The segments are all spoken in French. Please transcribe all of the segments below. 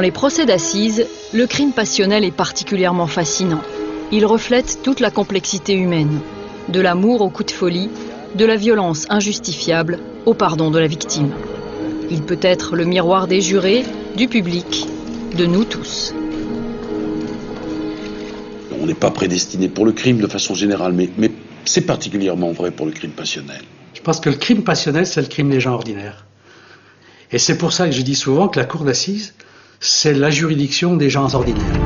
Dans les procès d'assises, le crime passionnel est particulièrement fascinant. Il reflète toute la complexité humaine, de l'amour au coup de folie, de la violence injustifiable au pardon de la victime. Il peut être le miroir des jurés, du public, de nous tous. On n'est pas prédestiné pour le crime de façon générale, mais, mais c'est particulièrement vrai pour le crime passionnel. Je pense que le crime passionnel, c'est le crime des gens ordinaires. Et c'est pour ça que je dis souvent que la cour d'assises, c'est la juridiction des gens ordinaires.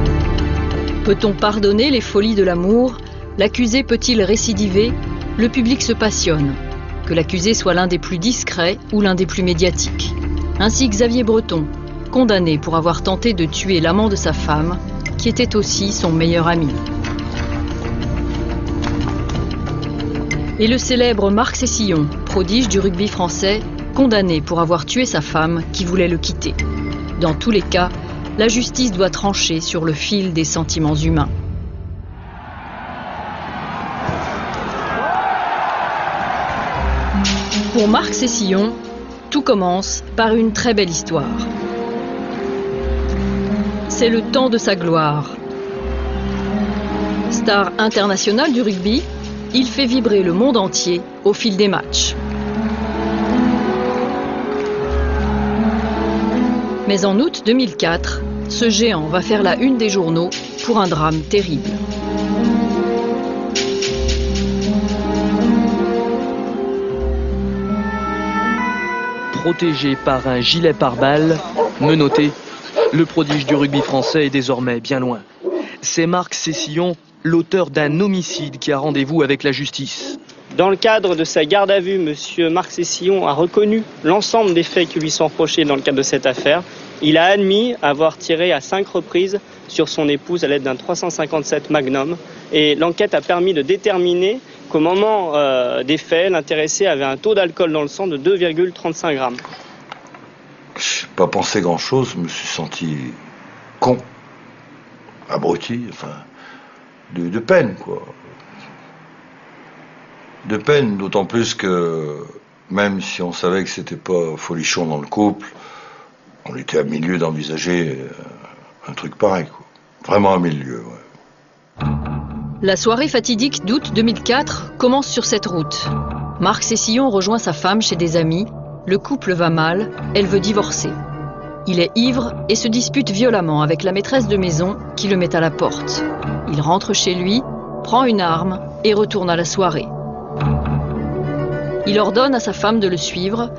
Peut-on pardonner les folies de l'amour? L'accusé peut-il récidiver? Le public se passionne. Que l'accusé soit l'un des plus discrets ou l'un des plus médiatiques. Ainsi Xavier Breton, condamné pour avoir tenté de tuer l'amant de sa femme, qui était aussi son meilleur ami. Et le célèbre Marc Cessillon, prodige du rugby français, condamné pour avoir tué sa femme qui voulait le quitter. Dans tous les cas, la justice doit trancher sur le fil des sentiments humains. Pour Marc Cessillon, tout commence par une très belle histoire. C'est le temps de sa gloire. Star international du rugby, il fait vibrer le monde entier au fil des matchs. Mais en août 2004, ce géant va faire la une des journaux pour un drame terrible. Protégé par un gilet pare-balles, menotté, le prodige du rugby français est désormais bien loin. C'est Marc Cessillon, l'auteur d'un homicide qui a rendez-vous avec la justice. Dans le cadre de sa garde à vue, M. Marc Cessillon a reconnu l'ensemble des faits qui lui sont reprochés dans le cadre de cette affaire. Il a admis avoir tiré à cinq reprises sur son épouse à l'aide d'un 357 Magnum. Et l'enquête a permis de déterminer qu'au moment euh, des faits, l'intéressé avait un taux d'alcool dans le sang de 2,35 grammes. Je n'ai pas pensé grand-chose, je me suis senti con, abruti, enfin, de, de peine, quoi. De peine, d'autant plus que même si on savait que c'était pas folichon dans le couple, on était à milieu d'envisager euh, un truc pareil. Vraiment à milieu, ouais. La soirée fatidique d'août 2004 commence sur cette route. Marc Cessillon rejoint sa femme chez des amis. Le couple va mal, elle veut divorcer. Il est ivre et se dispute violemment avec la maîtresse de maison qui le met à la porte. Il rentre chez lui, prend une arme et retourne à la soirée. Il ordonne à sa femme de le suivre.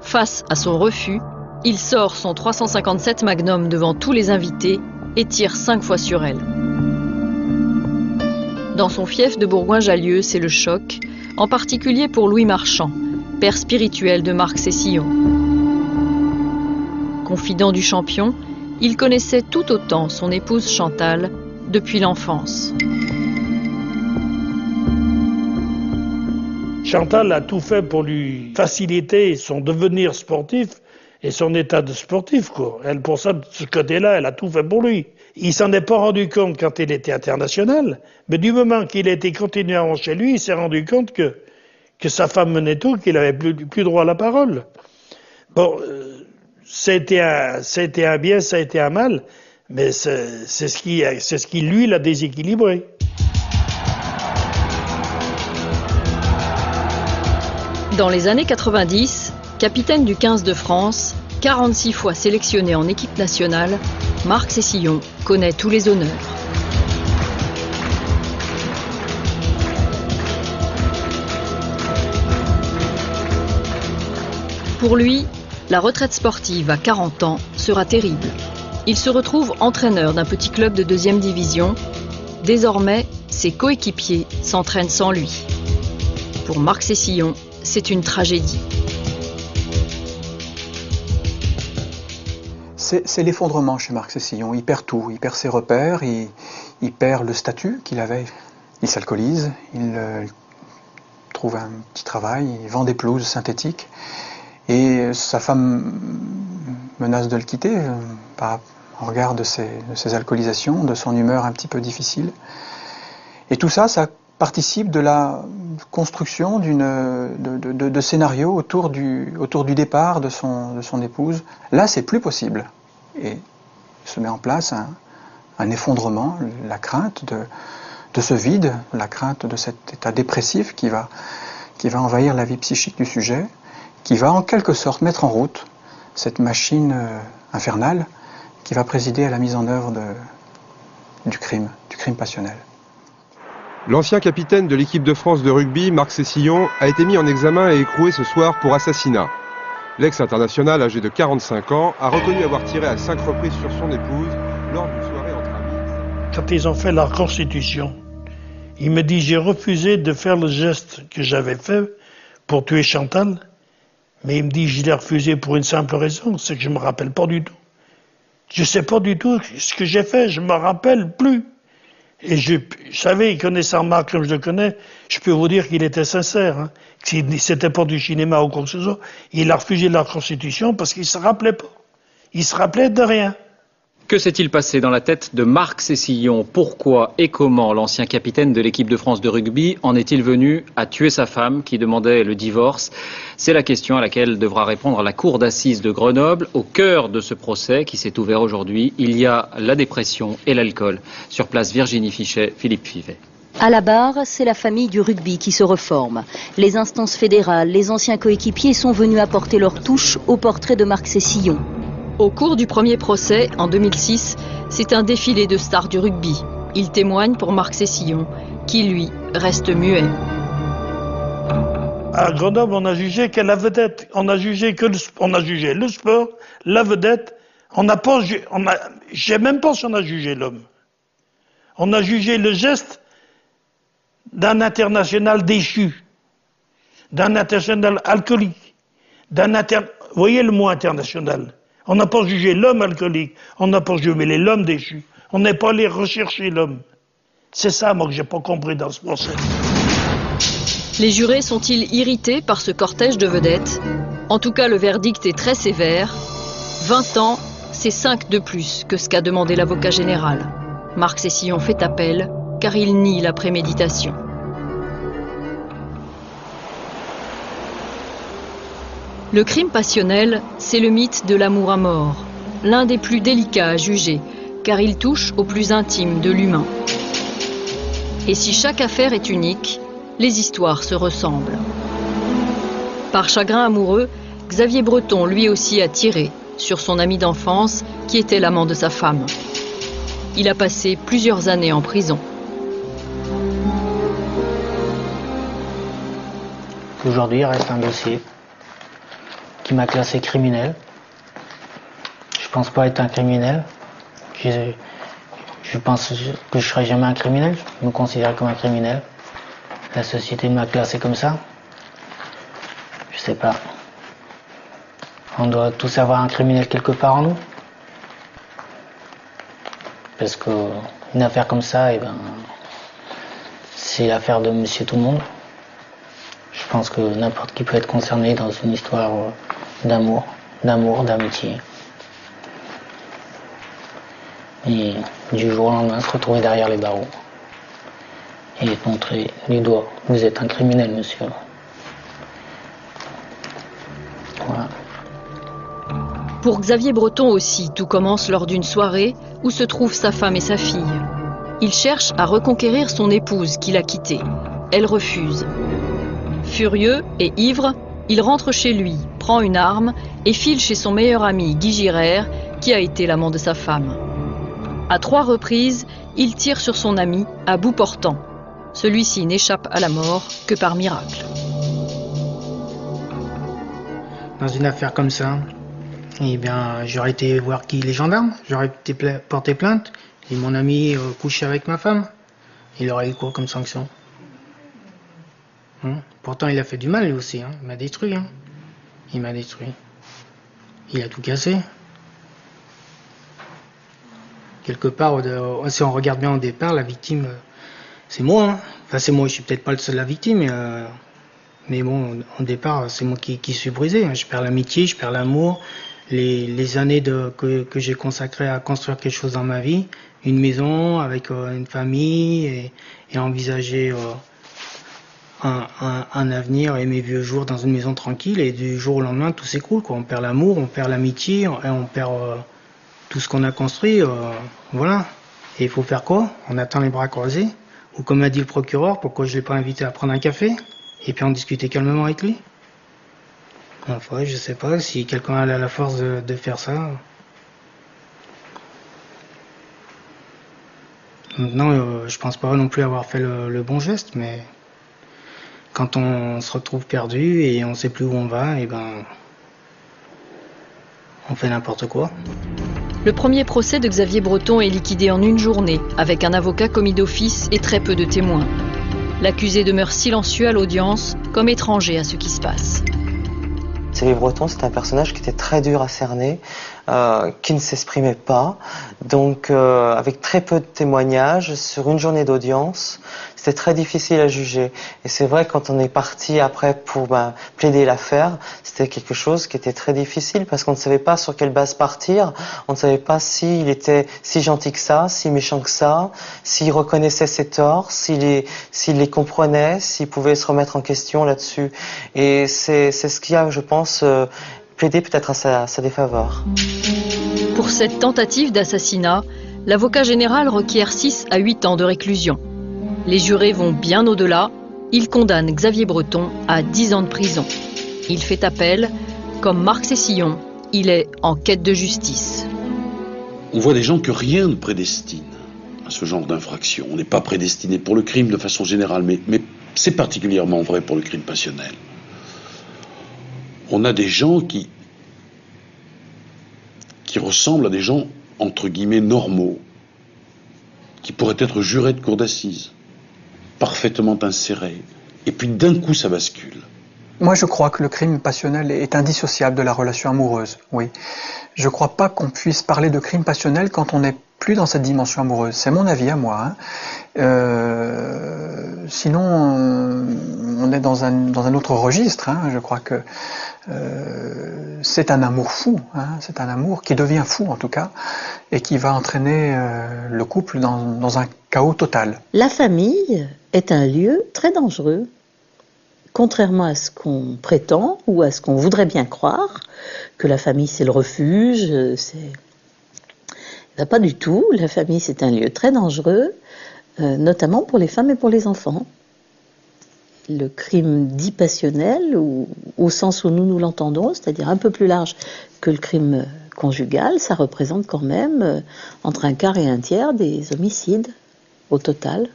Face à son refus, il sort son 357 Magnum devant tous les invités et tire cinq fois sur elle. Dans son fief de Bourgoin-Jallieu, c'est le choc, en particulier pour Louis Marchand, père spirituel de Marc Cessillon. Confident du champion, il connaissait tout autant son épouse Chantal depuis l'enfance. Chantal a tout fait pour lui faciliter son devenir sportif et son état de sportif. Quoi. Elle, pour ça, de ce côté-là, elle a tout fait pour lui. Il s'en est pas rendu compte quand il était international, mais du moment qu'il était continuellement chez lui, il s'est rendu compte que, que sa femme menait tout, qu'il avait plus, plus droit à la parole. Bon, euh, c'était un, c'était un bien, ça a été un mal, mais c'est, c'est ce qui, c'est ce qui lui l'a déséquilibré. Dans les années 90, capitaine du 15 de France, 46 fois sélectionné en équipe nationale, Marc Cessillon connaît tous les honneurs. Pour lui, la retraite sportive à 40 ans sera terrible. Il se retrouve entraîneur d'un petit club de deuxième division. Désormais, ses coéquipiers s'entraînent sans lui. Pour Marc Cessillon, c'est une tragédie. C'est l'effondrement chez Marc Cessillon. Il perd tout. Il perd ses repères, il, perd le statut qu'il avait. Il s'alcoolise, il euh, trouve un petit travail, il vend des pelouses synthétiques. Et sa femme menace de le quitter euh, en regard de ses, de ses alcoolisations, de son humeur un petit peu difficile. Et tout ça, ça participe de la construction d'une de, de, de, scénario autour du, départ de son, épouse. Là, c'est plus possible. Et se met en place un, effondrement, la crainte de, de, ce vide, la crainte de cet état dépressif qui va, qui va envahir la vie psychique du sujet, qui va en quelque sorte mettre en route cette machine euh, infernale qui va présider à la mise en œuvre du crime, du crime passionnel. L'ancien capitaine de l'équipe de France de rugby, Marc Cessillon, a été mis en examen et écroué ce soir pour assassinat. L'ex-international, âgé de 45 ans, a reconnu avoir tiré à cinq reprises sur son épouse lors d'une soirée entre amis. Quand ils ont fait la constitution, il me dit j'ai refusé de faire le geste que j'avais fait pour tuer Chantal, mais il me dit je l'ai refusé pour une simple raison, c'est que je me rappelle pas du tout. Je sais pas du tout ce que j'ai fait, je me rappelle plus. Et je, savais, connaissant Marc comme je le connais, je peux vous dire qu'il était sincère. Hein. S'il c'était pas du cinéma ou quoi que ce soit, il a refusé la Constitution parce qu'il se rappelait pas. Il se rappelait de rien. Que s'est-il passé dans la tête de Marc Cessillon Pourquoi et comment l'ancien capitaine de l'équipe de France de rugby en est-il venu à tuer sa femme qui demandait le divorce? C'est la question à laquelle devra répondre la cour d'assises de Grenoble. Au cœur de ce procès qui s'est ouvert aujourd'hui, il y a la dépression et l'alcool. Sur place, Virginie Fichet, Philippe Fivet. À la barre, c'est la famille du rugby qui se reforme. Les instances fédérales, les anciens coéquipiers sont venus apporter leur touche au portrait de Marc Cessillon. Au cours du premier procès, en 2006, c'est un défilé de stars du rugby. Il témoigne pour Marc Cessillon, qui lui reste muet. À Grenoble, on a jugé que la vedette, on a jugé que le, sport, la vedette. On n'a pas, on a, j'ai même pas si on a jugé l'homme. On a jugé le geste d'un international déchu, d'un international alcoolique, d'un inter, voyez le mot international? On n'a pas jugé l'homme alcoolique, on n'a pas jugé l'homme déchu. On n'est pas allé rechercher l'homme. C'est ça, moi, que j'ai pas compris dans ce procès. Les jurés sont-ils irrités par ce cortège de vedettes? En tout cas, le verdict est très sévère. 20 ans, c'est 5 de plus que ce qu'a demandé l'avocat général. Marc Cessillon fait appel car il nie la préméditation. Le crime passionnel, c'est le mythe de l'amour à mort, l'un des plus délicats à juger, car il touche au plus intime de l'humain. Et si chaque affaire est unique, les histoires se ressemblent. Par chagrin amoureux, Xavier Breton lui aussi a tiré sur son ami d'enfance qui était l'amant de sa femme. Il a passé plusieurs années en prison. Aujourd'hui, il reste un dossier m'a classé criminel. Je pense pas être un criminel. Je, pense que je serai jamais un criminel. Je me considère comme un criminel. La société m'a classé comme ça. Je sais pas. On doit tous avoir un criminel quelque part en nous. Parce qu'une affaire comme ça, et eh ben, c'est l'affaire de monsieur tout le monde. Je pense que n'importe qui peut être concerné dans une histoire euh, d'amour, d'amour, d'amitié. Et du jour au lendemain, se retrouver derrière les barreaux et montrer les doigts. Vous êtes un criminel, monsieur. Voilà. Pour Xavier Breton aussi, tout commence lors d'une soirée où se trouvent sa femme et sa fille. Il cherche à reconquérir son épouse qu'il a quittée. Elle refuse. Furieux et ivre, il rentre chez lui, prend une arme et file chez son meilleur ami Guy Girard, qui a été l'amant de sa femme. À trois reprises, il tire sur son ami à bout portant. Celui-ci n'échappe à la mort que par miracle. Dans une affaire comme ça, eh bien, j'aurais été voir qui? Les gendarmes, j'aurais été porter plainte, et mon ami euh, couche avec ma femme? Il aurait eu quoi comme sanction? Hein? Pourtant, il a fait du mal lui aussi, hein. il m'a détruit. Hein. Il m'a détruit. Il a tout cassé. Quelque part, si on regarde bien au départ, la victime, c'est moi. Enfin, c'est moi, je suis peut-être pas le seul la victime, mais, euh, mais bon, au départ, c'est moi qui, suis brisé. Je perds l'amitié, je perds l'amour, les, années que, j'ai consacrées à construire quelque chose dans ma vie, une maison avec euh, une famille et, envisager euh, un, avenir et mes vieux jours dans une maison tranquille et du jour au lendemain tout s'écroule quoi. On perd l'amour, on perd l'amitié et on perd euh, tout ce qu'on a construit, euh, voilà. Et il faut faire quoi? On attend les bras croisés Ou comme a dit le procureur, pourquoi je l'ai pas invité à prendre un café Et puis en discuter calmement avec lui? Enfin, je sais pas si quelqu'un a la force de, faire ça. Non, euh, je pense pas non plus avoir fait le, bon geste, mais quand on se retrouve perdu et on sait plus où on va, et ben on fait n'importe quoi. Le premier procès de Xavier Breton est liquidé en une journée, avec un avocat commis d'office et très peu de témoins. L'accusé demeure silencieux à l'audience, comme étranger à ce qui se passe. Xavier Breton, c'est un personnage qui était très dur à cerner, euh, qui ne s'exprimait pas, donc euh, avec très peu de témoignages sur une journée d'audience, c'était très difficile à juger. Et c'est vrai quand on est parti après pour ben, plaider l'affaire, c'était quelque chose qui était très difficile parce qu'on ne savait pas sur quelle base partir, on ne savait pas s'il était si gentil que ça, si méchant que ça, s'il reconnaissait ses torts, s'il les, s'il les comprenait, s'il pouvait se remettre en question là-dessus. Et c'est, c'est ce qui a, je pense, euh, plaidé peut-être à sa, défaveur. Pour cette tentative d'assassinat, l'avocat général requiert 6 à 8 ans de réclusion. Les jurés vont bien au-delà. Ils condamnent Xavier Breton à 10 ans de prison. Il fait appel. Comme Marc Cessillon, il est en quête de justice. On voit des gens que rien ne prédestine à ce genre d'infraction. On n'est pas prédestiné pour le crime de façon générale, mais, mais c'est particulièrement vrai pour le crime passionnel. On a des gens qui, ressemblent à des gens, entre guillemets, normaux, qui pourraient être jurés de cour d'assises parfaitement inséré. Et puis d'un coup, ça bascule. Moi, je crois que le crime passionnel est indissociable de la relation amoureuse, oui. Je ne crois pas qu'on puisse parler de crime passionnel quand on n'est plus dans cette dimension amoureuse. C'est mon avis à moi. Hein. Euh, sinon, on est dans un, dans un autre registre. Hein. Je crois que euh, c'est un amour fou. Hein. C'est un amour qui devient fou, en tout cas, et qui va entraîner euh, le couple dans, un chaos total. La famille est un lieu très dangereux. Contrairement à ce qu'on prétend ou à ce qu'on voudrait bien croire, que la famille c'est le refuge, c'est pas du tout. La famille c'est un lieu très dangereux, euh, notamment pour les femmes et pour les enfants. Le crime dit passionnel, au sens où nous nous l'entendons, c'est-à-dire un peu plus large que le crime conjugal, ça représente quand même euh, entre un quart et un tiers des homicides au total.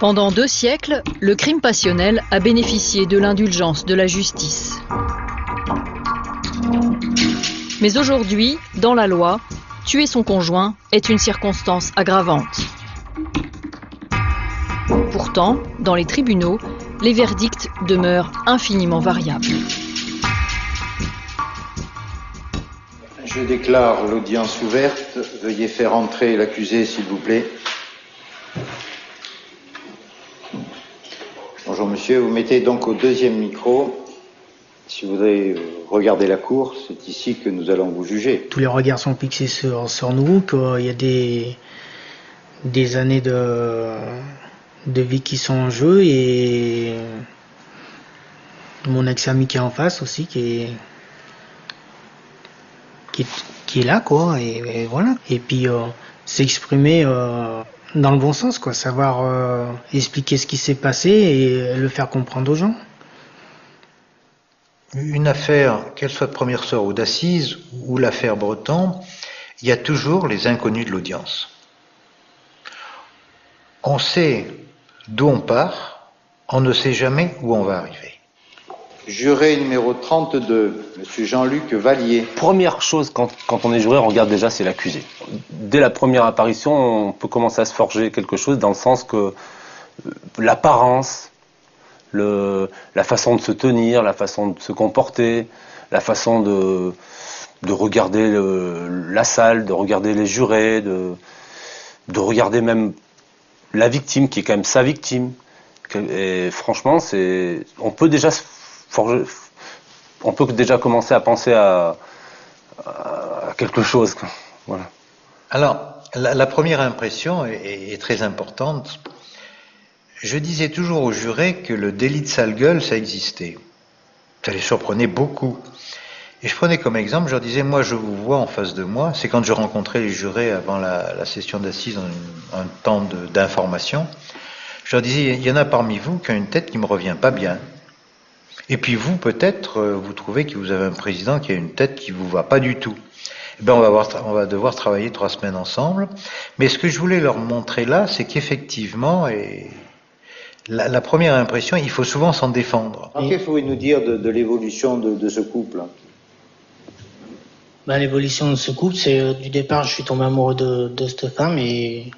Pendant deux siècles, le crime passionnel a bénéficié de l'indulgence de la justice. Mais aujourd'hui, dans la loi, tuer son conjoint est une circonstance aggravante. Pourtant, dans les tribunaux, les verdicts demeurent infiniment variables. Je déclare l'audience ouverte. Veuillez faire entrer l'accusé, s'il vous plaît. Bonjour monsieur, vous mettez donc au deuxième micro. Si vous voudrez regarder la cour, c'est ici que nous allons vous juger. Tous les regards sont fixés sur, sur nous, qu'il y a des, des années de, de vie qui sont en jeu et mon ex-ami qui est en face aussi, qui est, qui, est là, quoi, et, voilà. Et puis euh, s'exprimer euh, dans le bon sens, quoi, savoir euh, expliquer ce qui s'est passé et le faire comprendre aux gens. Une affaire, qu'elle soit de première sort ou d'assises, ou l'affaire Breton, il y a toujours les inconnus de l'audience. On sait d'où on part, on ne sait jamais où on va arriver. Juré numéro 32, Monsieur Jean-Luc Vallier. Première chose, quand, quand, on est juré, on regarde déjà, c'est l'accusé. Dès la première apparition, on peut commencer à se forger quelque chose dans le sens que l'apparence, le, la façon de se tenir, la façon de se comporter, la façon de, de regarder le, la salle, de regarder les jurés, de, de regarder même la victime qui est quand même sa victime. Et franchement, c'est, on peut déjà on peut déjà commencer à penser à, quelque chose. Voilà. Alors, la, la, première impression est, est, très importante. Je disais toujours aux jurés que le délit de sale gueule, ça existait. Ça les surprenait beaucoup. Et je prenais comme exemple, je leur disais, moi je vous vois en face de moi, c'est quand je rencontrais les jurés avant la, session d'assises, un temps d'information, je leur disais, il y en a parmi vous qui ont une tête qui me revient pas bien. Et puis vous, peut-être, euh, vous trouvez que vous avez un président qui a une tête qui vous va pas du tout. Eh ben, on va, devoir travailler trois semaines ensemble. Mais ce que je voulais leur montrer là, c'est qu'effectivement, la, première impression, il faut souvent s'en défendre. Qu'est-ce que vous nous dire de, l'évolution de, ce couple? Ben, L'évolution de ce couple, c'est euh, du départ, je suis tombé amoureux de, cette femme et,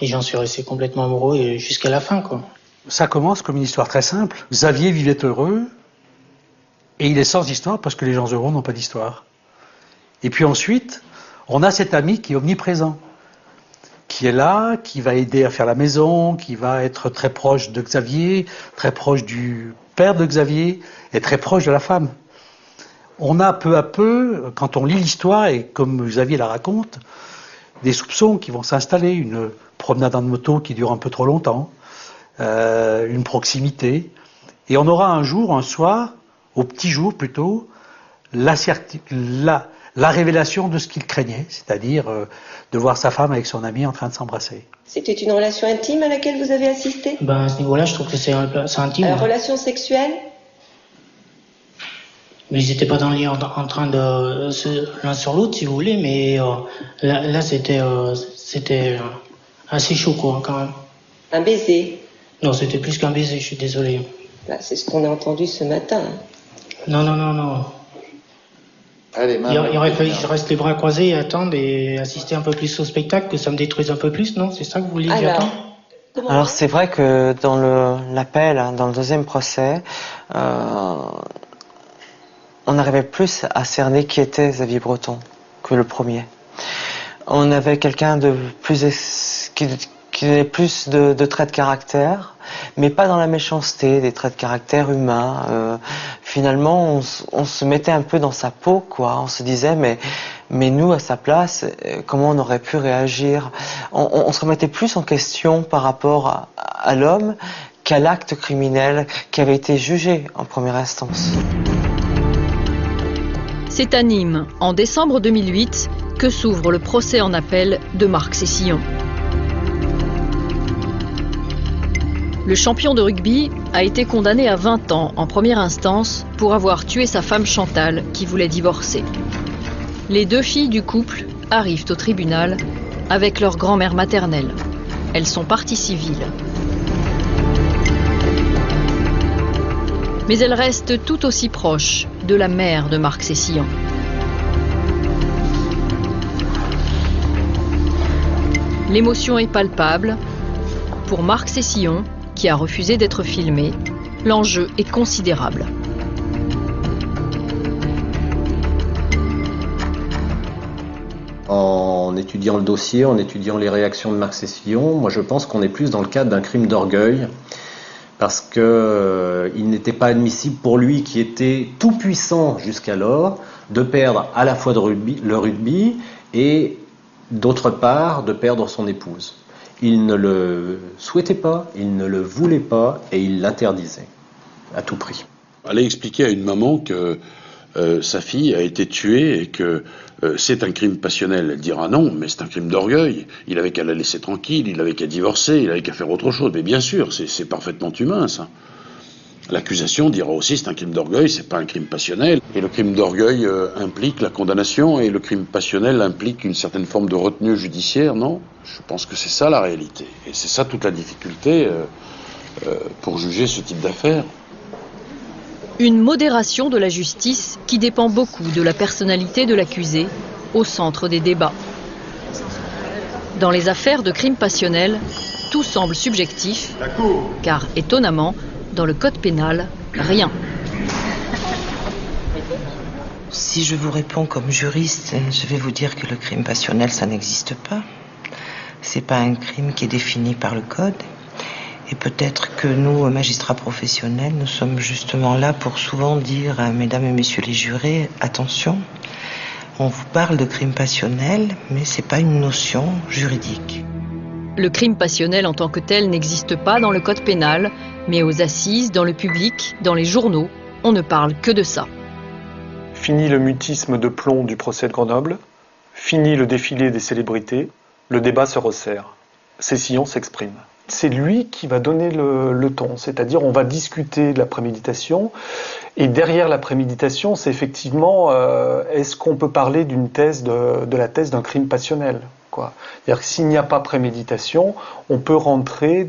j'en suis resté complètement amoureux jusqu'à la fin. quoi. Ça commence comme une histoire très simple. Xavier vivait heureux, et il est sans histoire parce que les gens heureux n'ont pas d'histoire. Et puis ensuite, on a cet ami qui est omniprésent, qui est là, qui va aider à faire la maison, qui va être très proche de Xavier, très proche du père de Xavier, et très proche de la femme. On a peu à peu, quand on lit l'histoire, et comme Xavier la raconte, des soupçons qui vont s'installer, une promenade en moto qui dure un peu trop longtemps, euh, une proximité, et on aura un jour, un soir, au petit jour plutôt, la, la, révélation de ce qu'il craignait, c'est-à-dire euh, de voir sa femme avec son ami en train de s'embrasser. C'était une relation intime à laquelle vous avez assisté? Ben, À ce niveau-là, je trouve que c'est intime. Une relation sexuelle? Mais ils n'étaient pas dans le lit en, train de l'un sur l'autre, si vous voulez, mais euh, là, c'était euh, c'était assez chaud, quoi, quand même. Un baiser? Non, c'était plus qu'un baiser, je suis désolé. Bah, c'est ce qu'on a entendu ce matin. Non, non, non, non. Allez, il, aurait fallu que je reste les bras croisés et attendre et assister un peu plus au spectacle, que ça me détruise un peu plus, non? C'est ça que vous vouliez dire Alors c'est vrai que dans l'appel, hein, dans le deuxième procès, euh, on arrivait plus à cerner qui était Xavier Breton que le premier. On avait quelqu'un de plus qui, qui avait plus de, de traits de caractère, mais pas dans la méchanceté, des traits de caractère humains. Euh, finalement, on, se mettait un peu dans sa peau, quoi. On se disait, mais, mais nous, à sa place, euh, comment on aurait pu réagir? On, se remettait plus en question par rapport à, l'homme qu'à l'acte criminel qui avait été jugé en première instance. C'est à Nîmes, en décembre 2008, que s'ouvre le procès en appel de Marc Cessillon. Le champion de rugby a été condamné à 20 ans en première instance pour avoir tué sa femme Chantal qui voulait divorcer. Les deux filles du couple arrivent au tribunal avec leur grand-mère maternelle. Elles sont parties civiles. Mais elles restent tout aussi proches de la mère de Marc Cessillon. L'émotion est palpable. Pour Marc Cessillon, qui a refusé d'être filmé, l'enjeu est considérable. En étudiant le dossier, en étudiant les réactions de Marc Cessillon, moi je pense qu'on est plus dans le cadre d'un crime d'orgueil, parce qu'il euh, n'était pas admissible pour lui qui était tout puissant jusqu'alors de perdre à la fois le rugby et d'autre part de perdre son épouse. Il ne le souhaitait pas, il ne le voulait pas et il l'interdisait à tout prix. Aller expliquer à une maman que euh, sa fille a été tuée et que euh, c'est un crime passionnel. Elle dira non, mais c'est un crime d'orgueil. Il avait qu'à la laisser tranquille, il avait qu'à divorcer, il avait qu'à faire autre chose. Mais bien sûr, c'est parfaitement humain ça. L'accusation dira aussi c'est un crime d'orgueil, c'est pas un crime passionnel. Et le crime d'orgueil euh, implique la condamnation et le crime passionnel implique une certaine forme de retenue judiciaire, non? Je pense que c'est ça la réalité. Et c'est ça toute la difficulté pour juger ce type d'affaires. Une modération de la justice qui dépend beaucoup de la personnalité de l'accusé au centre des débats. Dans les affaires de crimes passionnels, tout semble subjectif, car étonnamment, dans le code pénal, rien. Si je vous réponds comme juriste, je vais vous dire que le crime passionnel, ça n'existe pas. C'est pas un crime qui est défini par le code. Et peut-être que nous, magistrats professionnels, nous sommes justement là pour souvent dire à mesdames et messieurs les jurés, attention, on vous parle de crime passionnel, mais c'est pas une notion juridique. Le crime passionnel en tant que tel n'existe pas dans le code pénal, mais aux assises, dans le public, dans les journaux, on ne parle que de ça. Fini le mutisme de plomb du procès de Grenoble. Fini le défilé des célébrités. Le débat se resserre. Cécillon s'exprime. C'est lui qui va donner le, ton, c'est-à-dire on va discuter de la préméditation, et derrière la préméditation, c'est effectivement euh, est-ce qu'on peut parler d'une thèse de, la thèse d'un crime passionnel c'est-à-dire que s'il n'y a pas préméditation, on peut rentrer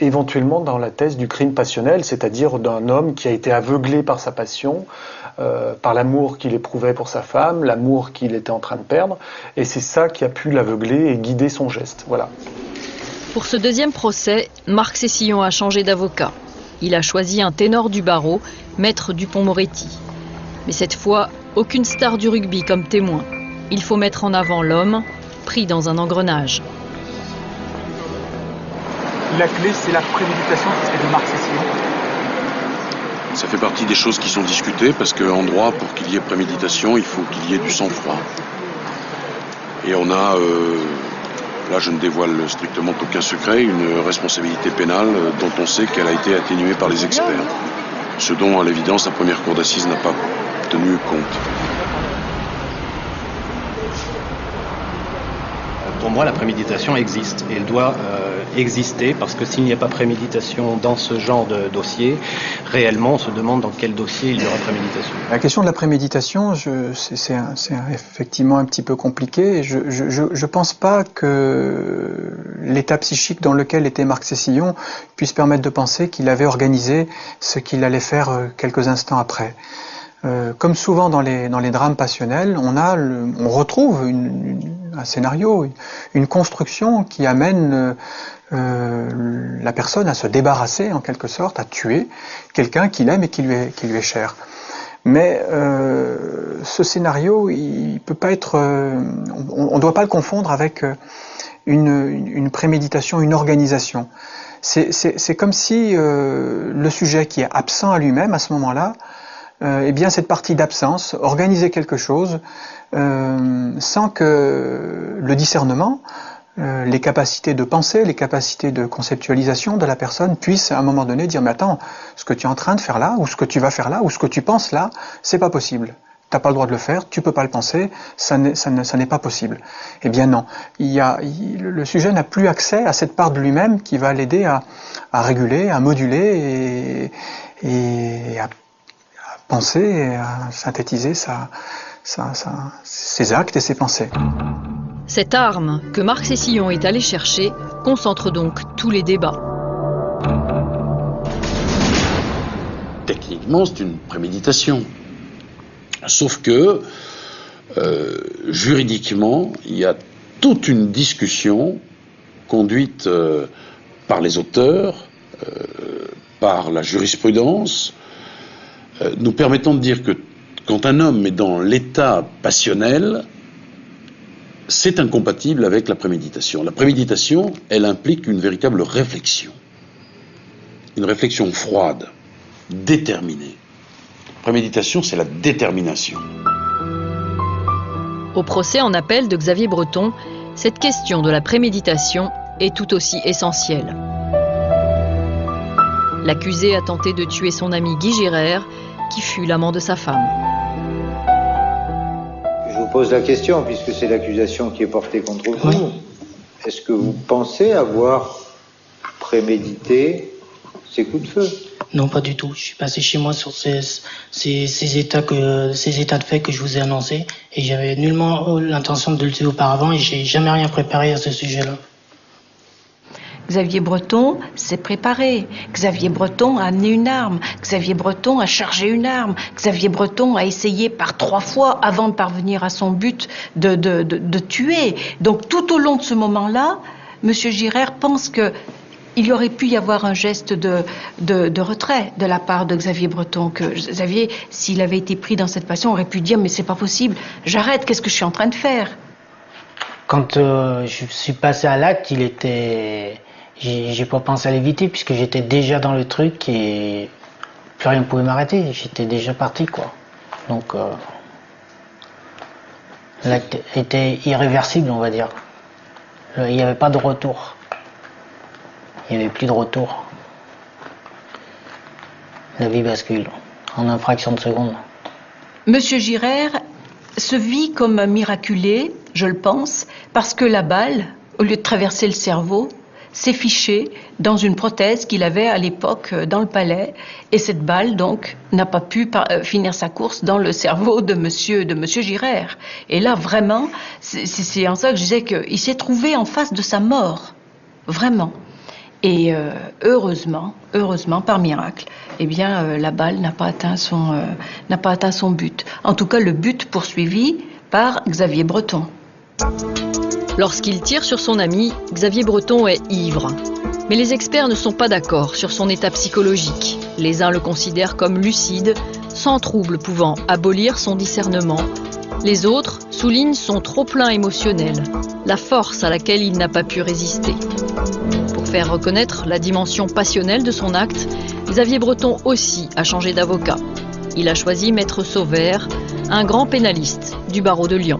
éventuellement dans la thèse du crime passionnel, c'est-à-dire d'un homme qui a été aveuglé par sa passion, euh, par l'amour qu'il éprouvait pour sa femme, l'amour qu'il était en train de perdre, et c'est ça qui a pu l'aveugler et guider son geste. Voilà. Pour ce deuxième procès, Marc Cessillon a changé d'avocat. Il a choisi un ténor du barreau, maître Dupont-Moretti. Mais cette fois, aucune star du rugby comme témoin. Il faut mettre en avant l'homme, pris dans un engrenage. La clé, c'est la préméditation de Marc Cécile. Ça fait partie des choses qui sont discutées parce qu'en droit, pour qu'il y ait préméditation, il faut qu'il y ait du sang-froid. Et on a, euh, là je ne dévoile strictement aucun secret, une responsabilité pénale dont on sait qu'elle a été atténuée par les experts. Ce dont, à l'évidence, la première cour d'assises n'a pas tenu compte. Pour moi, la préméditation existe. Et elle doit euh, exister parce que s'il n'y a pas préméditation dans ce genre de dossier, réellement, on se demande dans quel dossier il y aura préméditation. La question de la préméditation, c'est effectivement un petit peu compliqué. Je ne pense pas que l'état psychique dans lequel était Marc Cécillon puisse permettre de penser qu'il avait organisé ce qu'il allait faire euh, quelques instants après. Euh, comme souvent dans les, dans les drames passionnels, on, a on retrouve un scénario, une construction qui amène euh, euh, la personne à se débarrasser en quelque sorte, à tuer quelqu'un qu'il aime et qui lui est, cher. Mais ce scénario, il peut pas être, on ne doit pas le confondre avec une, préméditation, une organisation. C'est comme si le sujet qui est absent à lui-même à ce moment-là euh, eh bien cette partie d'absence, organiser quelque chose euh, sans que le discernement, euh, les capacités de pensée, les capacités de conceptualisation de la personne puissent à un moment donné dire mais attends, ce que tu es en train de faire là, ou ce que tu vas faire là, ou ce que tu penses là, c'est pas possible. T'as pas le droit de le faire, tu peux pas le penser, ça n'est pas possible. Eh bien non, il y a, le sujet n'a plus accès à cette part de lui-même qui va l'aider à, à, réguler, à moduler et, et à penser et à synthétiser ses actes et ses pensées. Cette arme que Marc Cessillon est allé chercher concentre donc tous les débats. Techniquement, c'est une préméditation. Sauf que, euh, juridiquement, il y a toute une discussion conduite euh, par les auteurs, euh, par la jurisprudence, euh, nous permettant de dire que quand un homme est dans l'état passionnel, c'est incompatible avec la préméditation. La préméditation, elle implique une véritable réflexion. Une réflexion froide, déterminée. préméditation, c'est la détermination. Au procès en appel de Xavier Breton, cette question de la préméditation est tout aussi essentielle. L'accusé a tenté de tuer son ami Guy Girard qui fut l'amant de sa femme. Je vous pose la question, puisque c'est l'accusation qui est portée contre vous. Est-ce que vous pensez avoir prémédité ces coups de feu? Non, pas du tout. Je suis passé chez moi sur ces, ces, états, que, ces états de fait que je vous ai annoncés et j'avais nullement l'intention de le tuer auparavant et j'ai jamais rien préparé à ce sujet-là. Xavier Breton s'est préparé. Xavier Breton a amené une arme. Xavier Breton a chargé une arme. Xavier Breton a essayé par trois fois, avant de parvenir à son but, de, de, tuer. Donc tout au long de ce moment-là, M. Girard pense que il y aurait pu y avoir un geste de, de, retrait de la part de Xavier Breton, que Xavier, s'il avait été pris dans cette passion, aurait pu dire mais c'est pas possible, j'arrête, qu'est-ce que je suis en train de faire? Quand euh, je suis passé à l'acte, il était j'ai pas pensé à l'éviter puisque j'étais déjà dans le truc et plus rien pouvait m'arrêter. J'étais déjà parti quoi. Donc euh, l'acte était irréversible on va dire. Il n'y avait pas de retour. Il n'y avait plus de retour. La vie bascule en infraction de seconde. Monsieur Girard se vit comme un miraculé, je le pense, parce que la balle, au lieu de traverser le cerveau, s'est fichée dans une prothèse qu'il avait à l'époque euh, dans le palais. Et cette balle, donc, n'a pas pu euh, finir sa course dans le cerveau de monsieur, de monsieur Girard. Et là, vraiment, c'est en ça que je disais qu'il s'est trouvé en face de sa mort. Vraiment. Et euh, heureusement, heureusement, par miracle, eh bien, la balle n'a pas atteint son, n'a pas atteint son but. En tout cas, le but poursuivi par Xavier Breton. Lorsqu'il tire sur son ami, Xavier Breton est ivre. Mais les experts ne sont pas d'accord sur son état psychologique. Les uns le considèrent comme lucide, sans trouble pouvant abolir son discernement. Les autres soulignent son trop-plein émotionnel, la force à laquelle il n'a pas pu résister. Pour faire reconnaître la dimension passionnelle de son acte, Xavier Breton aussi a changé d'avocat. Il a choisi Maître Sauvert, un grand pénaliste du barreau de Lyon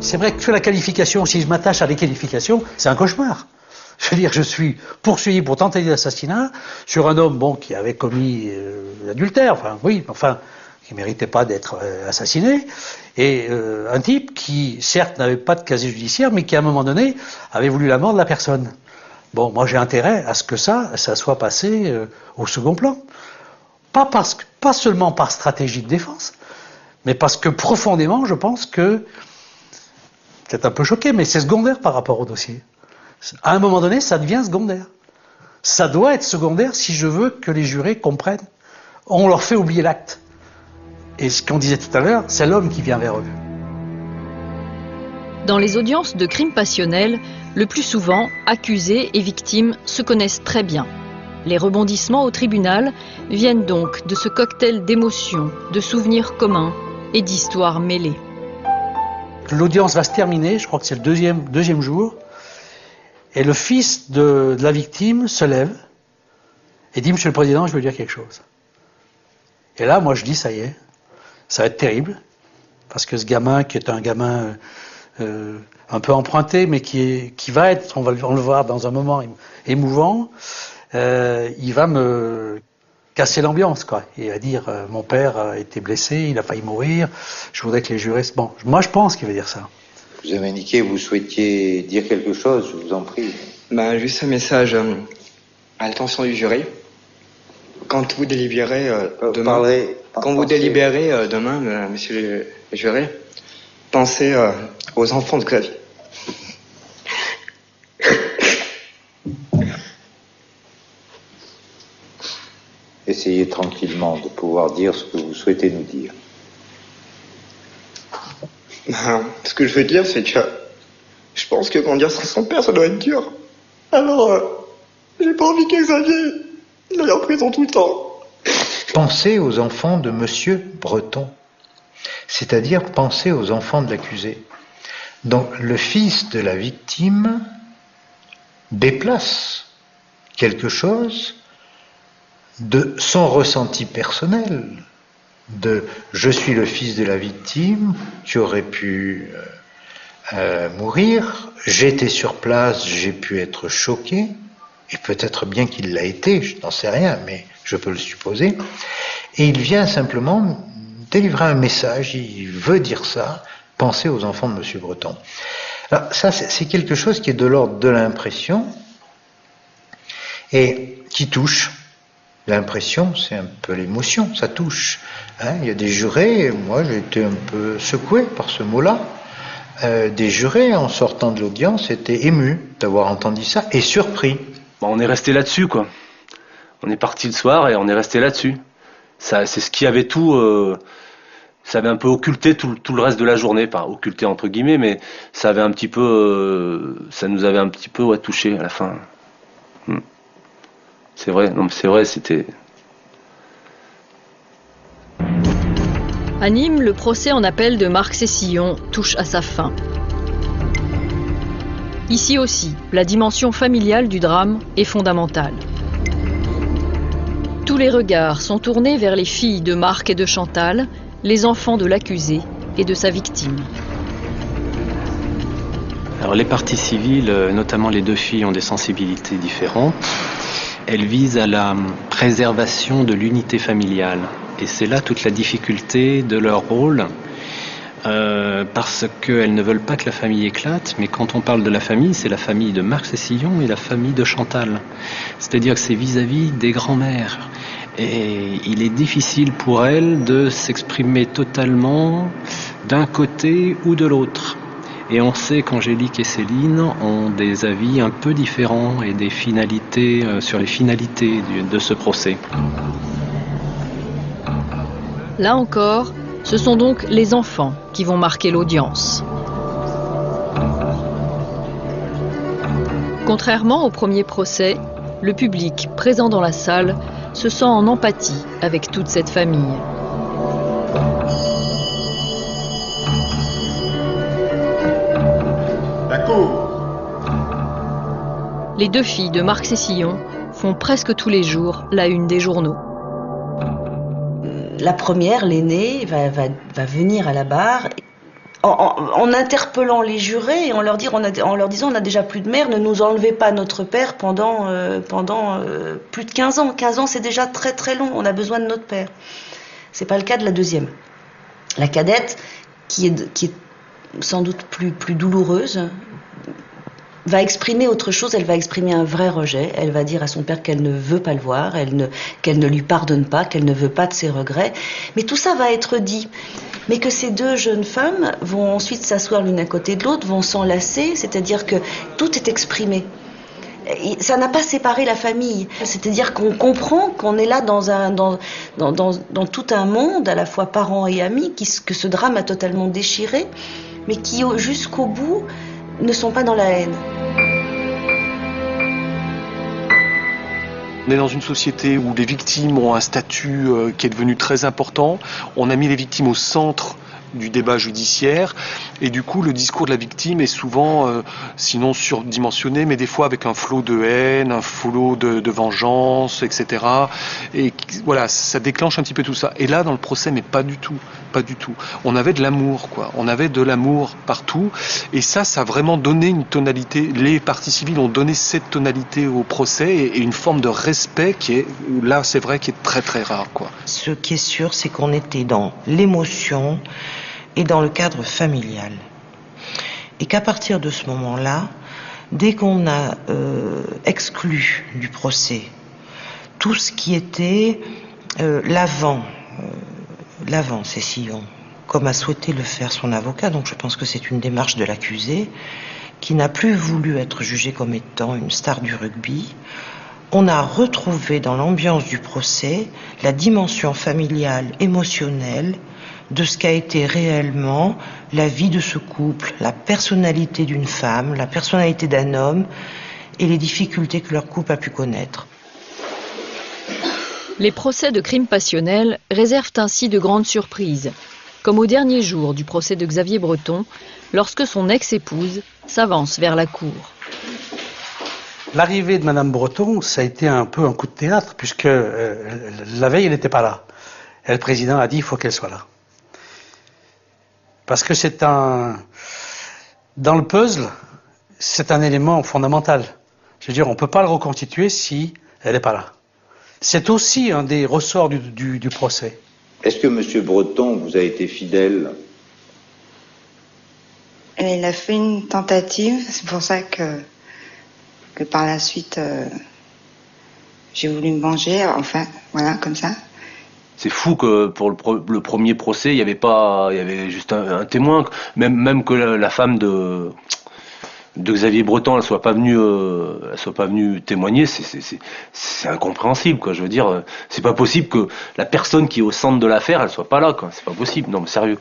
c'est vrai que sur la qualification, si je m'attache à des qualifications, c'est un cauchemar. Je veux dire, je suis poursuivi pour tentative d'assassinat sur un homme bon qui avait commis euh, l'adultère, enfin oui, enfin qui méritait pas d'être euh, assassiné, et euh, un type qui certes n'avait pas de casier judiciaire, mais qui à un moment donné avait voulu la mort de la personne. Bon, moi j'ai intérêt à ce que ça, ça soit passé au second plan, pas parce pas seulement par stratégie de défense, mais parce que profondément, je pense que peut-être un peu choqué, mais c'est secondaire par rapport au dossier. À un moment donné, ça devient secondaire. Ça doit être secondaire si je veux que les jurés comprennent. On leur fait oublier l'acte. Et ce qu'on disait tout à l'heure, c'est l'homme qui vient vers eux. Dans les audiences de crimes passionnels, le plus souvent, accusés et victimes se connaissent très bien. Les rebondissements au tribunal viennent donc de ce cocktail d'émotions, de souvenirs communs et d'histoires mêlées. L'audience va se terminer, je crois que c'est le deuxième, deuxième jour, et le fils de, la victime se lève et dit Monsieur le Président, je veux dire quelque chose. Et là, moi, je dis Ça y est, ça va être terrible, parce que ce gamin, qui est un gamin euh, un peu emprunté, mais qui, est, qui va être, on va le voir dans un moment émouvant, euh, il va me casser l'ambiance, quoi. Et à dire, euh, mon père a été blessé, il a failli mourir, je voudrais que les jurés... Bon, moi je pense qu'il veut dire ça. Vous avez indiqué, vous souhaitiez dire quelque chose, je vous en prie. Ben, juste un message euh, à l'attention du jury. Quand vous délibérez euh, demain, quand vous délibérez demain, monsieur le juré, pensez aux enfants de Xavier. Essayez tranquillement de pouvoir dire ce que vous souhaitez nous dire. Ben, ce que je veux dire, c'est que je pense que grandir sans son père, ça doit être dur. Alors, euh, j'ai pas envie que Xavier il aille en prison tout le temps. Pensez aux enfants de Monsieur Breton, c'est-à-dire pensez aux enfants de l'accusé. Donc, le fils de la victime déplace quelque chose de son ressenti personnel, de je suis le fils de la victime, tu aurais pu euh, euh, mourir, j'étais sur place, j'ai pu être choqué, et peut-être bien qu'il l'a été, je n'en sais rien, mais je peux le supposer, et il vient simplement délivrer un message, il veut dire ça, penser aux enfants de M. Breton. Alors ça, c'est quelque chose qui est de l'ordre de l'impression, et qui touche L'impression, c'est un peu l'émotion, ça touche. Hein. il y a des jurés, moi j'ai été un peu secoué par ce mot-là. Euh, des jurés, en sortant de l'audience, étaient émus d'avoir entendu ça et surpris. on est resté là-dessus, quoi. On est parti le soir et on est resté là-dessus. C'est ce qui avait tout. Euh, ça avait un peu occulté tout, le reste de la journée, pas occulté entre guillemets, mais ça avait un petit peu, euh, ça nous avait un petit peu touché à la fin. C'est vrai, non, c'est vrai, c'était. À Nîmes, le procès en appel de Marc Cessillon touche à sa fin. Ici aussi, la dimension familiale du drame est fondamentale. Tous les regards sont tournés vers les filles de Marc et de Chantal, les enfants de l'accusé et de sa victime. Alors les parties civiles, euh, notamment les deux filles, ont des sensibilités différentes. Elle vise à la préservation de l'unité familiale. Et c'est là toute la difficulté de leur rôle. Euh, parce qu'elles ne veulent pas que la famille éclate, mais quand on parle de la famille, c'est la famille de Marc Cessillon et la famille de Chantal. C'est-à-dire que c'est vis-à-vis des grands-mères. Et il est difficile pour elles de s'exprimer totalement d'un côté ou de l'autre. Et on sait qu'Angélique et Céline ont des avis un peu différents et des finalités euh, sur les finalités de ce procès. Là encore, ce sont donc les enfants qui vont marquer l'audience. Contrairement au premier procès, le public présent dans la salle se sent en empathie avec toute cette famille. Les deux filles de Marc Cessillon font presque tous les jours la une des journaux la première, l'aînée, va, venir à la barre en, interpellant les jurés et en leur, disant on n'a déjà plus de mère, ne nous enlevez pas notre père pendant, euh, euh, plus de 15 ans. 15 ans, c'est déjà très très long, on a besoin de notre père. C'est pas le cas de la deuxième. La cadette, qui est, sans doute plus douloureuse, va exprimer autre chose, elle va exprimer un vrai rejet, elle va dire à son père qu'elle ne veut pas le voir, qu'elle ne lui pardonne pas, qu'elle ne veut pas de ses regrets. Mais tout ça va être dit. Mais que ces deux jeunes femmes vont ensuite s'asseoir l'une à côté de l'autre, vont s'enlacer, c'est-à-dire que tout est exprimé. Ça n'a pas séparé la famille. C'est-à-dire qu'on comprend qu'on est là dans, tout un monde, à la fois parents et amis, que ce drame a totalement déchiré, mais qui jusqu'au bout ne sont pas dans la haine. On est dans une société où les victimes ont un statut euh, qui est devenu très important. On a mis les victimes au centre du débat judiciaire. Et du coup, le discours de la victime est souvent, euh, sinon surdimensionné, mais des fois avec un flot de haine, un flot de, vengeance, etc. Et voilà, ça déclenche un petit peu tout ça. Et là, dans le procès, mais pas du tout, pas du tout. On avait de l'amour, quoi. On avait de l'amour partout. Et ça, ça a vraiment donné une tonalité. Les parties civiles ont donné cette tonalité au procès et, une forme de respect qui est, là, c'est vrai, qui est très très rare, quoi. Ce qui est sûr, c'est qu'on était dans l'émotion et dans le cadre familial. Et qu'à partir de ce moment-là, dès qu'on a euh, exclu du procès tout ce qui était euh, l'avant, euh, l'avant Cécillon, comme a souhaité le faire son avocat, donc je pense que c'est une démarche de l'accusé, qui n'a plus voulu être jugé comme étant une star du rugby, on a retrouvé dans l'ambiance du procès la dimension familiale, émotionnelle, de ce qu'a été réellement la vie de ce couple, la personnalité d'une femme, la personnalité d'un homme et les difficultés que leur couple a pu connaître. Les procès de crimes passionnels réservent ainsi de grandes surprises, comme au dernier jour du procès de Xavier Breton, lorsque son ex-épouse s'avance vers la cour. L'arrivée de Madame Breton, ça a été un peu un coup de théâtre, puisque euh, la veille, elle n'était pas là. Et le président a dit, il faut qu'elle soit là. Parce que c'est un. Dans le puzzle, c'est un élément fondamental. Je veux dire, on ne peut pas le reconstituer si elle n'est pas là. C'est aussi un des ressorts du, procès. Est-ce que M. Breton vous a été fidèle? Il a fait une tentative, c'est pour ça que, que par la suite, euh, j'ai voulu me venger, enfin, voilà, comme ça c'est fou que pour le, premier procès, il y avait pas, il y avait juste un, témoin, même même que la, femme de de Xavier Breton, elle soit pas venue, euh, elle soit pas venue témoigner, c'est incompréhensible, quoi. Je veux dire, c'est pas possible que la personne qui est au centre de l'affaire, elle soit pas là, quoi. C'est pas possible, non, mais sérieux.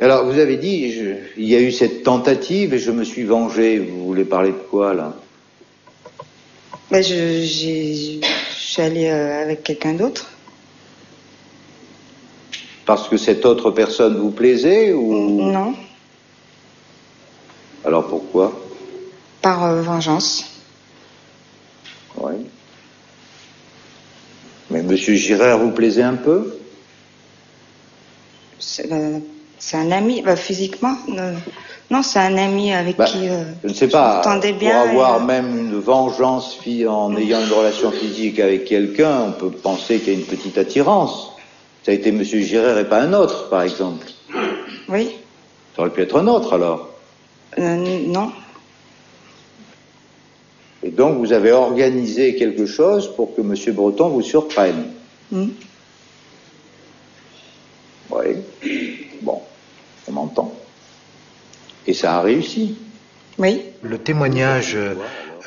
Alors, vous avez dit, il y a eu cette tentative et je me suis vengé. Vous voulez parler de quoi, là? Ben, je, je suis allé euh, avec quelqu'un d'autre. Parce que cette autre personne vous plaisait ou Non. Alors pourquoi? Par euh, vengeance. Oui. Mais Monsieur Girard vous plaisait un peu? C'est euh, un ami, bah, physiquement. Euh, non, c'est un ami avec bah, qui je ne sais pas, bien. Pour avoir même une vengeance en ayant une relation physique avec quelqu'un, on peut penser qu'il y a une petite attirance. Ça a été M. Girard et pas un autre, par exemple. Oui. Ça aurait pu être un autre alors. Euh, non. Et donc vous avez organisé quelque chose pour que M. Breton vous surprenne. Hmm. Oui. Bon, on m'entend. Et ça a réussi. Oui. Le témoignage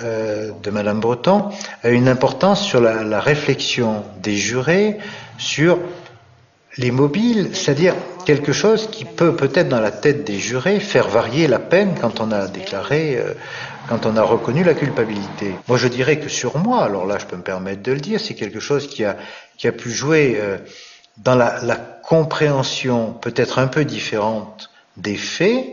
euh, de Madame Breton a une importance sur la, la réflexion des jurés sur les mobiles, c'est-à-dire quelque chose qui peut peut-être dans la tête des jurés faire varier la peine quand on a déclaré, euh, quand on a reconnu la culpabilité. Moi je dirais que sur moi, alors là je peux me permettre de le dire, c'est quelque chose qui a, qui a pu jouer euh, dans la, compréhension peut-être un peu différente des faits,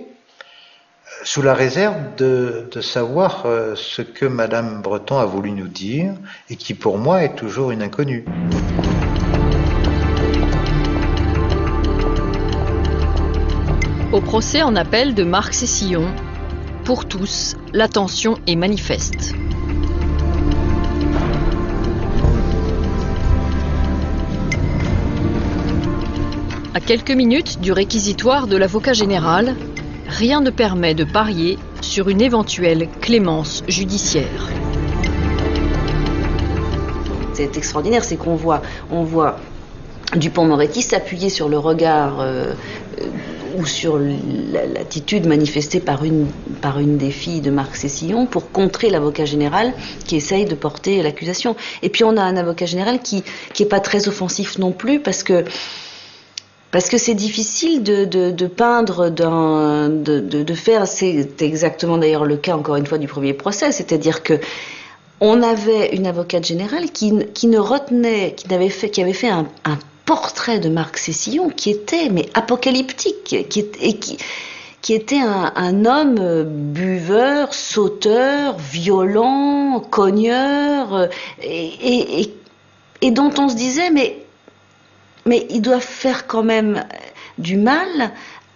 sous la réserve de, de savoir euh, ce que Madame Breton a voulu nous dire et qui pour moi est toujours une inconnue. Au procès en appel de Marc Cessillon, pour tous, l'attention est manifeste. À quelques minutes du réquisitoire de l'avocat général, rien ne permet de parier sur une éventuelle clémence judiciaire. C'est extraordinaire, c'est qu'on voit, on voit Dupont-Moretti s'appuyer sur le regard euh, ou sur la- l'attitude manifestée par une, par une des filles de Marc Cessillon pour contrer l'avocat général qui essaye de porter l'accusation. Et puis on a un avocat général qui qui est pas très offensif non plus parce que parce que c'est difficile de, de, de peindre, de, de, faire, c'est exactement d'ailleurs le cas encore une fois du premier procès, c'est-à-dire que on avait une avocate générale qui, qui ne retenait, qui, n'avait fait, qui avait fait un, un portrait de Marc Cessillon qui était mais apocalyptique, qui, était un, homme euh, buveur, sauteur, violent, cogneur, euh, et dont on se disait mais mais ils doivent faire quand même du mal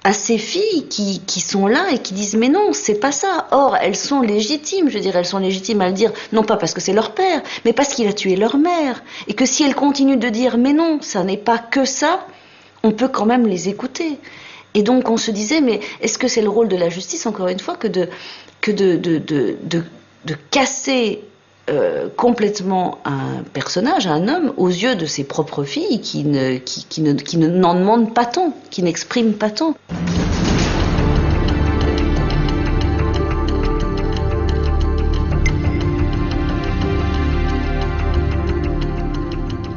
à ces filles qui, qui sont là et qui disent mais non, c'est pas ça. Or, elles sont légitimes, je dirais, elles sont légitimes à le dire, non pas parce que c'est leur père, mais parce qu'il a tué leur mère. Et que si elles continuent de dire mais non, ça n'est pas que ça, on peut quand même les écouter. Et donc on se disait mais est-ce que c'est le rôle de la justice, encore une fois, que de, que de, de, de, de, de casser euh, complètement un personnage, un homme, aux yeux de ses propres filles qui ne, qui, qui ne, qui ne- n'en demandent pas tant, qui n'expriment pas tant. «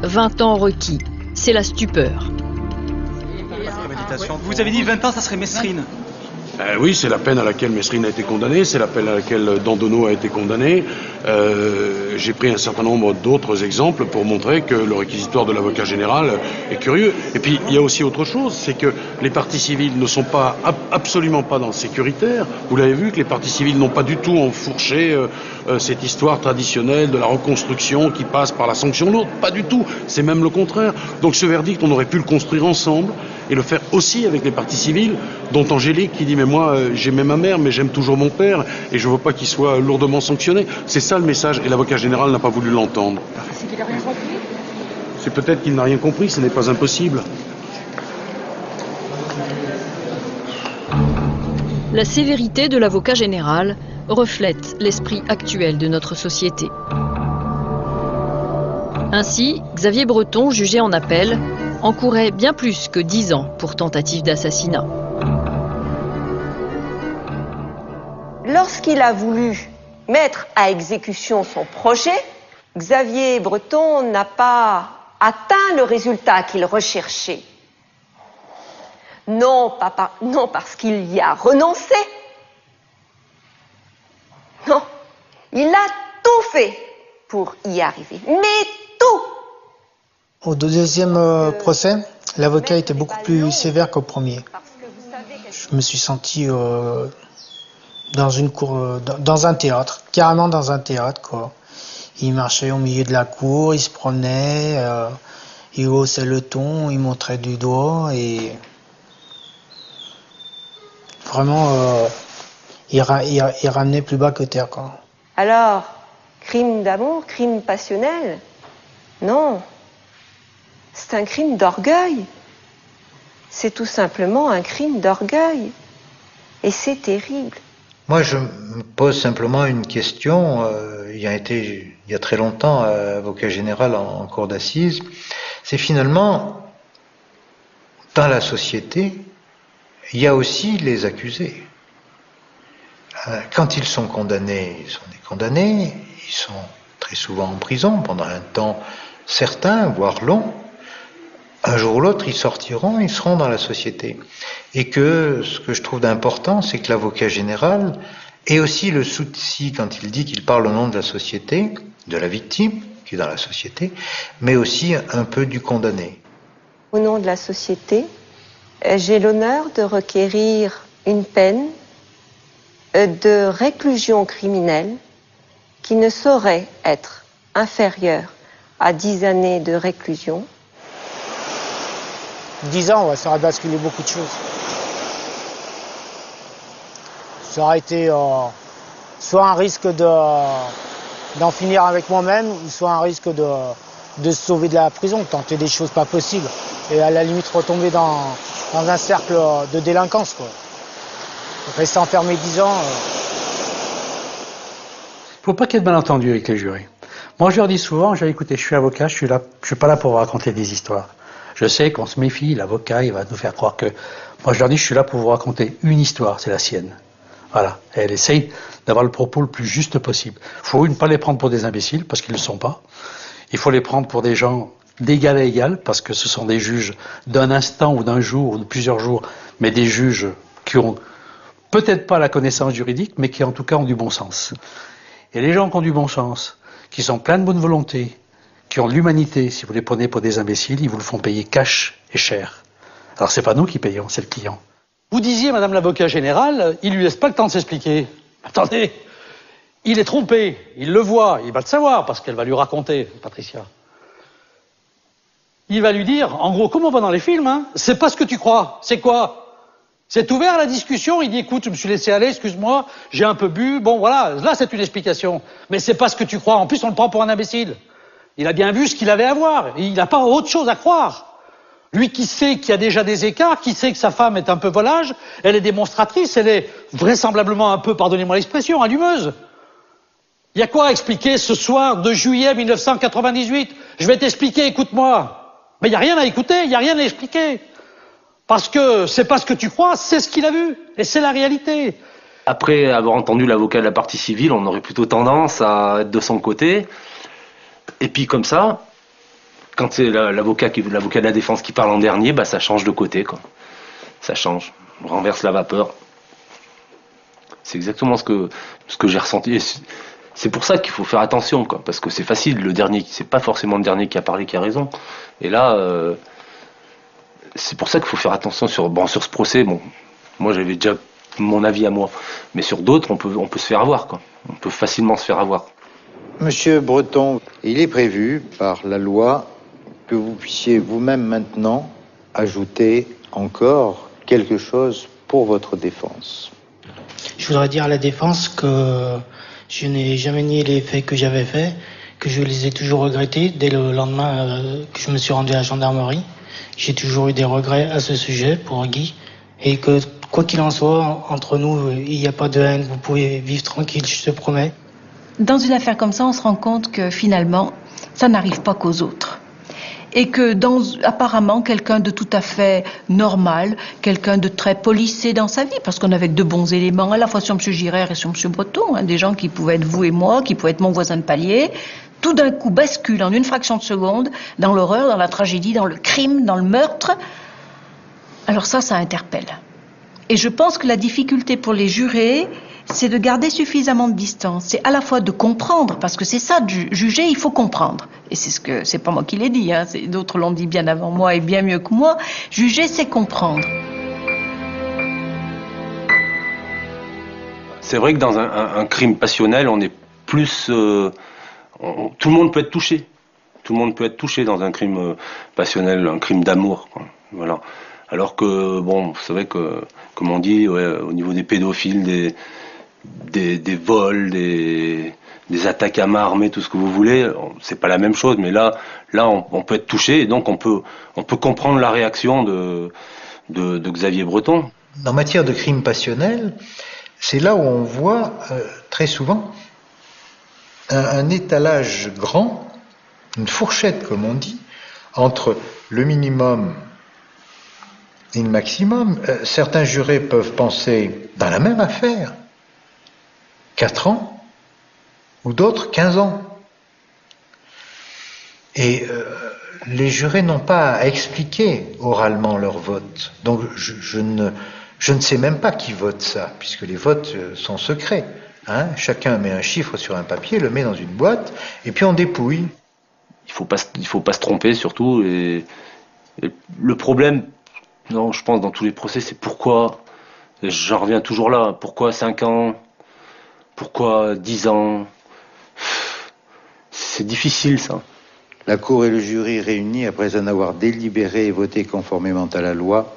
20 ans requis, c'est la stupeur. Vous avez dit 20 ans, ça serait Mesrine. Euh, oui, c'est la peine à laquelle Mesrine a été condamné, c'est la peine à laquelle Dandono a été condamné. Euh, J'ai pris un certain nombre d'autres exemples pour montrer que le réquisitoire de l'avocat général est curieux. Et puis, il y a aussi autre chose, c'est que les parties civiles ne sont pas ab- absolument pas dans le sécuritaire. Vous l'avez vu que les parties civiles n'ont pas du tout enfourché euh, cette histoire traditionnelle de la reconstruction qui passe par la sanction lourde. Pas du tout. C'est même le contraire. Donc, ce verdict, on aurait pu le construire ensemble et le faire aussi avec les parties civiles, dont Angélique qui dit mais moi euh, j'aimais ma mère mais j'aime toujours mon père et je veux pas qu'il soit lourdement sanctionné. C'est ça le message et l'avocat général n'a pas voulu l'entendre. C'est qu'il a rien compris? C'est peut-être qu'il n'a rien compris, ce n'est pas impossible. La sévérité de l'avocat général reflète l'esprit actuel de notre société. Ainsi, Xavier Breton, jugé en appel, encourait bien plus que 10 ans pour tentative d'assassinat. Lorsqu'il a voulu mettre à exécution son projet, Xavier Breton n'a pas atteint le résultat qu'il recherchait. Non, non parce qu'il y a renoncé. Non, il a tout fait pour y arriver. Mais tout. Au deuxième euh, procès, l'avocat était beaucoup plus sévère qu'au premier. Je me suis senti euh, dans une cour, euh, dans, un théâtre, carrément dans un théâtre. Il marchait au milieu de la cour, il se promenait, il haussait le ton, il montrait du doigt et vraiment il, ra- il ra- il ramenait plus bas que terre quoi. Alors, crime d'amour, crime passionnel? Non. C'est un crime d'orgueil. C'est tout simplement un crime d'orgueil. Et c'est terrible. Moi, je me pose simplement une question. Euh, il y a été, il y a très longtemps, avocat général en, en cour d'assises. C'est finalement, dans la société, il y a aussi les accusés. Euh, quand ils sont condamnés, ils sont des condamnés, ils sont très souvent en prison pendant un temps certain, voire long. Un jour ou l'autre, ils sortiront, ils seront dans la société. Et que ce que je trouve d'important, c'est que l'avocat général ait aussi le souci, quand il dit qu'il parle au nom de la société, de la victime, qui est dans la société, mais aussi un peu du condamné. Au nom de la société, j'ai l'honneur de requérir une peine de réclusion criminelle qui ne saurait être inférieure à 10 années de réclusion. 10 ans, ça aurait basculé beaucoup de choses. Ça aurait été euh, soit un risque d'en finir avec moi-même, soit un risque de, se sauver de la prison, tenter des choses pas possibles. Et à la limite retomber dans, un cercle de délinquance. Quoi. Rester enfermé 10 ans. Euh... Faut pas qu'il y ait de malentendus avec les jurés. Moi, je leur dis souvent, j'ai écouté, je suis avocat, je suis là, je suis pas là pour raconter des histoires. Je sais qu'on se méfie, l'avocat, il va nous faire croire que. Moi, je leur dis, je suis là pour vous raconter une histoire, c'est la sienne. Voilà. Elle essaye d'avoir le propos le plus juste possible. Il faut ne pas les prendre pour des imbéciles, parce qu'ils ne le sont pas. Il faut les prendre pour des gens d'égal à égal, parce que ce sont des juges d'un instant ou d'un jour ou de plusieurs jours, mais des juges qui ont peut-être pas la connaissance juridique, mais qui en tout cas ont du bon sens. Et les gens qui ont du bon sens, qui sont pleins de bonne volonté, qui ont l'humanité, si vous les prenez pour des imbéciles, ils vous le font payer cash et cher. Alors c'est pas nous qui payons, c'est le client. Vous disiez, Madame l'avocat général, il lui laisse pas le temps de s'expliquer. Attendez, il est trompé, il le voit, il va le savoir parce qu'elle va lui raconter, Patricia. Il va lui dire, en gros, comme on va dans les films, hein, c'est pas ce que tu crois, c'est quoi? C'est ouvert à la discussion, il dit écoute, je me suis laissé aller, excuse-moi, j'ai un peu bu, bon voilà, là c'est une explication. Mais c'est pas ce que tu crois, en plus on le prend pour un imbécile. Il a bien vu ce qu'il avait à voir, il n'a pas autre chose à croire. Lui qui sait qu'il y a déjà des écarts, qui sait que sa femme est un peu volage, elle est démonstratrice, elle est vraisemblablement un peu, pardonnez-moi l'expression, allumeuse. Il y a quoi à expliquer ce soir de juillet 1998 Je vais t'expliquer, écoute-moi. Mais il n'y a rien à écouter, il n'y a rien à expliquer. Parce que c'est pas ce que tu crois, c'est ce qu'il a vu. Et c'est la réalité. Après avoir entendu l'avocat de la partie civile, on aurait plutôt tendance à être de son côté. Et puis comme ça, quand c'est l'avocat de la défense qui parle en dernier, bah ça change de côté quoi. Ça change, on renverse la vapeur. C'est exactement ce que ce que j'ai ressenti. C'est pour ça qu'il faut faire attention quoi, parce que c'est facile. Le dernier, c'est pas forcément le dernier qui a parlé qui a raison. Et là. Euh, c'est pour ça qu'il faut faire attention sur, bon, sur ce procès. Bon, moi j'avais déjà mon avis à moi, mais sur d'autres, on peut, on peut se faire avoir. Quoi. On peut facilement se faire avoir. Monsieur Breton, il est prévu par la loi que vous puissiez vous-même maintenant ajouter encore quelque chose pour votre défense. Je voudrais dire à la défense que je n'ai jamais nié les faits que j'avais faits, que je les ai toujours regrettés dès le lendemain euh, que je me suis rendu à la gendarmerie. J'ai toujours eu des regrets à ce sujet pour Guy et que quoi qu'il en soit, entre nous, il n'y a pas de haine, vous pouvez vivre tranquille, je te promets. Dans une affaire comme ça, on se rend compte que finalement, ça n'arrive pas qu'aux autres. Et que apparemment, quelqu'un de tout à fait normal, quelqu'un de très polissé dans sa vie, parce qu'on avait de bons éléments, à la fois sur M. Girard et sur M. Breton, hein, des gens qui pouvaient être vous et moi, qui pouvaient être mon voisin de palier, tout d'un coup bascule en une fraction de seconde dans l'horreur, dans la tragédie, dans le crime, dans le meurtre, alors ça, ça interpelle. Et je pense que la difficulté pour les jurés, c'est de garder suffisamment de distance. C'est à la fois de comprendre, parce que c'est ça, juger, il faut comprendre. Et c'est ce que, c'est pas moi qui l'ai dit, hein, d'autres l'ont dit bien avant moi et bien mieux que moi. Juger, c'est comprendre. C'est vrai que dans un, crime passionnel, on est plus euh, tout le monde peut être touché. Tout le monde peut être touché dans un crime euh, passionnel, un crime d'amour. Voilà. Alors que, bon, c'est vrai que, comme on dit, au niveau des pédophiles, des, des, vols, des, attaques à main armée, tout ce que vous voulez. C'est pas la même chose, mais là, là, on, peut être touché et donc on peut, on peut comprendre la réaction de, Xavier Breton. En matière de crime passionnel, c'est là où on voit euh, très souvent un, un étalage grand, une fourchette comme on dit, entre le minimum et le maximum. Euh, certains jurés peuvent penser dans la même affaire 4 ans ou d'autres 15 ans. Et euh, les jurés n'ont pas à expliquer oralement leur vote. Donc je, ne, je ne sais même pas qui vote ça, puisque les votes euh, sont secrets. Hein. Chacun met un chiffre sur un papier, le met dans une boîte, et puis on dépouille. Il faut pas, faut pas se tromper surtout. Et le problème, non, je pense dans tous les procès, c'est pourquoi. J'en reviens toujours là. Pourquoi 5 ans Pourquoi 10 ans? C'est difficile ça. La Cour et le jury réunis, après en avoir délibéré et voté conformément à la loi,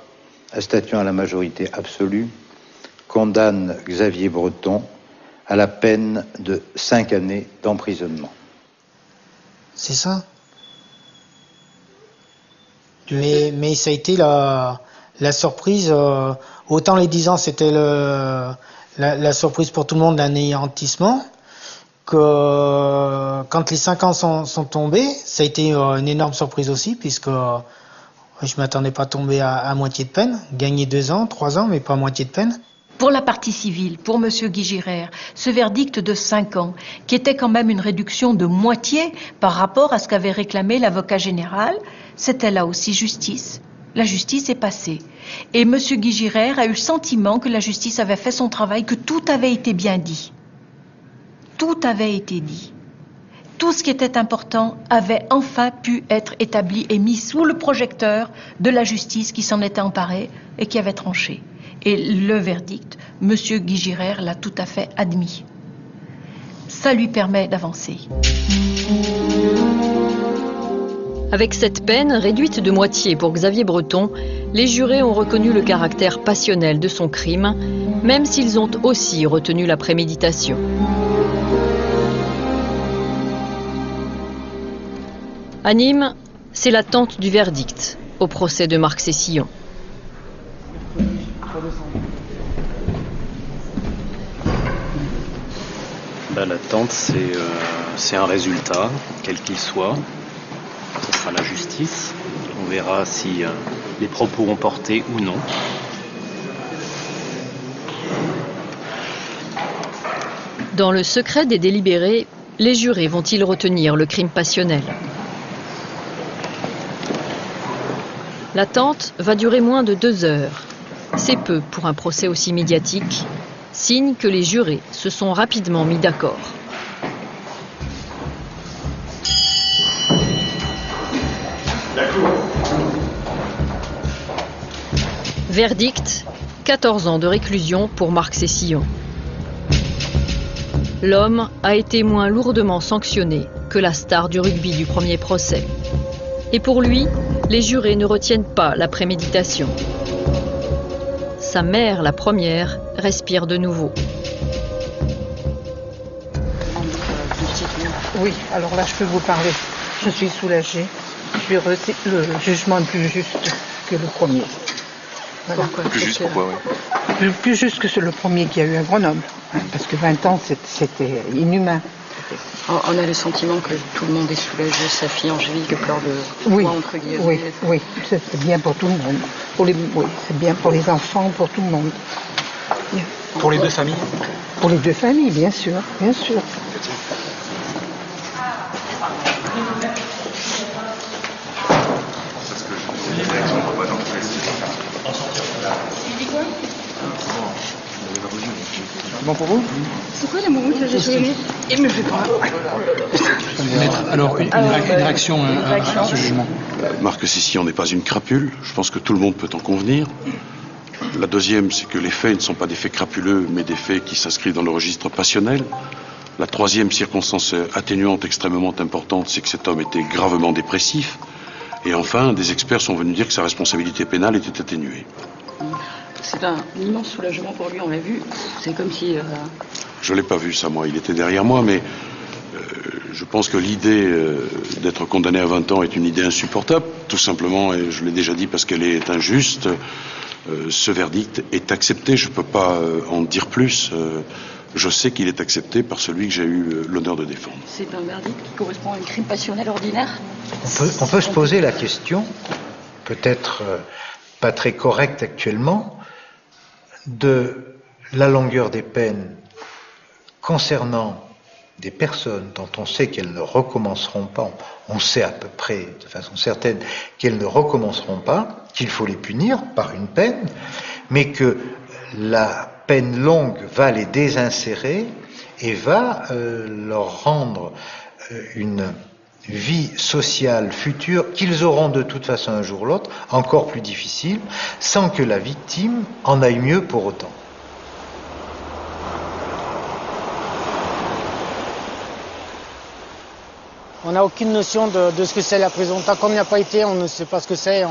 à statuant à la majorité absolue, condamnent Xavier Breton à la peine de 5 années d'emprisonnement. C'est ça? Mais, mais ça a été la, la surprise. euh, autant les 10 ans, c'était le, la, surprise pour tout le monde, l'anéantissement, que quand les 5 ans sont, tombés, ça a été euh, une énorme surprise aussi, puisque euh, je m'attendais pas à tomber à, à moitié de peine, gagner 2 ans, 3 ans, mais pas à moitié de peine. Pour la partie civile, pour M. Guy Girard, ce verdict de 5 ans, qui était quand même une réduction de moitié par rapport à ce qu'avait réclamé l'avocat général, c'était là aussi justice. La justice est passée. Et M. Guy a eu le sentiment que la justice avait fait son travail, que tout avait été bien dit. Tout avait été dit. Tout ce qui était important avait enfin pu être établi et mis sous le projecteur de la justice qui s'en était emparée et qui avait tranché. Et le verdict, M. Guy l'a tout à fait admis. Ça lui permet d'avancer. Avec cette peine réduite de moitié pour Xavier Breton, les jurés ont reconnu le caractère passionnel de son crime, même s'ils ont aussi retenu la préméditation. À Nîmes, c'est l'attente du verdict au procès de Marc Cessillon. Bah, L'attente, euh, c'est un résultat, quel qu'il soit. Sera la justice. On verra si euh, les propos ont porté ou non. Dans le secret des délibérés, les jurés vont-ils retenir le crime passionnel? L'attente va durer moins de deux heures. C'est peu pour un procès aussi médiatique, signe que les jurés se sont rapidement mis d'accord. Verdict 14 ans de réclusion pour Marc Cessillon. L'homme a été moins lourdement sanctionné que la star du rugby du premier procès. Et pour lui, les jurés ne retiennent pas la préméditation. Sa mère, la première, respire de nouveau. Oui, alors là, je peux vous parler. Je suis soulagée. Je reti- le jugement est plus juste que le premier. Voilà. Plus juste pourquoi, oui. Plus, plus juste que c'est le premier qui a eu un Grenoble. hein, Parce que 20 ans, c'était inhumain. On a le sentiment que tout le monde est soulagé, sa fille Angélique pleure de Oui, joie, entre guillemets. oui, oui, c'est bien pour tout le monde. Pour les, oui, c'est bien pour les enfants, pour tout le monde. Pour les deux familles Pour les deux familles, bien sûr, bien sûr. Bon pour vous C'est quoi les moments que j'ai Il me fait pas. Alors, une, euh, réaction euh, à- réaction. à ce jugement Marc n'est pas une crapule. Je pense que tout le monde peut en convenir. La deuxième, c'est que les faits ne sont pas des faits crapuleux, mais des faits qui s'inscrivent dans le registre passionnel. La troisième circonstance atténuante extrêmement importante, c'est que cet homme était gravement dépressif. Et enfin, des experts sont venus dire que sa responsabilité pénale était atténuée. C'est un immense soulagement pour lui, on l'a vu. C'est comme si. Euh... Je l'ai pas vu ça, moi. Il était derrière moi, mais euh, je pense que l'idée euh, d'être condamné à 20 ans est une idée insupportable, tout simplement, et je l'ai déjà dit parce qu'elle est injuste. Euh, ce verdict est accepté, je ne peux pas euh, en dire plus. Euh, je sais qu'il est accepté par celui que j'ai eu euh, l'honneur de défendre. C'est un verdict qui correspond à un crime passionnel ordinaire On peut, on peut se poser la question, peut-être euh, pas très correcte actuellement, de la longueur des peines concernant des personnes dont on sait qu'elles ne recommenceront pas, on sait à peu près de façon certaine qu'elles ne recommenceront pas, qu'il faut les punir par une peine, mais que la peine longue va les désinsérer et va euh, leur rendre euh, une vie sociale future qu'ils auront de toute façon un jour ou l'autre encore plus difficile, sans que la victime en aille mieux pour autant. On n'a aucune notion de, ce que c'est la prison. Tant qu'on n'y a pas été, on ne sait pas ce que c'est.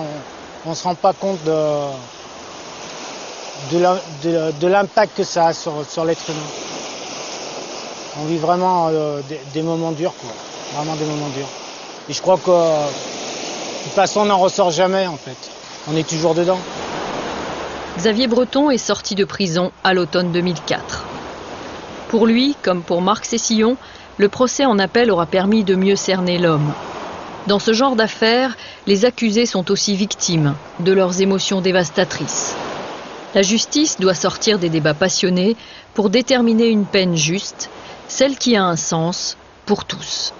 On ne se rend pas compte de, de l'impact que ça a sur, sur l'être humain. On vit vraiment euh, des, moments durs. Vraiment des moments durs. Et je crois que de toute façon, on n'en ressort jamais, en fait. On est toujours dedans. Xavier Breton est sorti de prison à l'automne 2004. Pour lui, comme pour Marc Cessillon, le procès en appel aura permis de mieux cerner l'homme. Dans ce genre d'affaires, les accusés sont aussi victimes de leurs émotions dévastatrices. La justice doit sortir des débats passionnés pour déterminer une peine juste, celle qui a un sens pour tous.